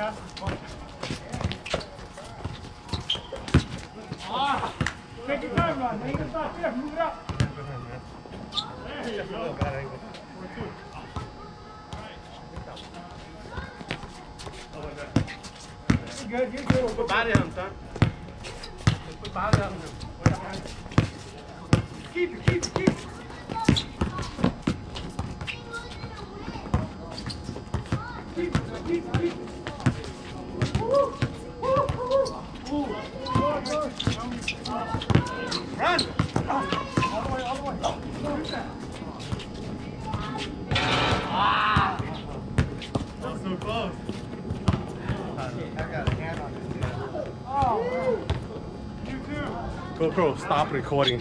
There you go. You're good. You're good. Put body on, son. Put body on. Keep. Keep. Keep. Keep. Keep. Keep so close. GoPro, stop recording.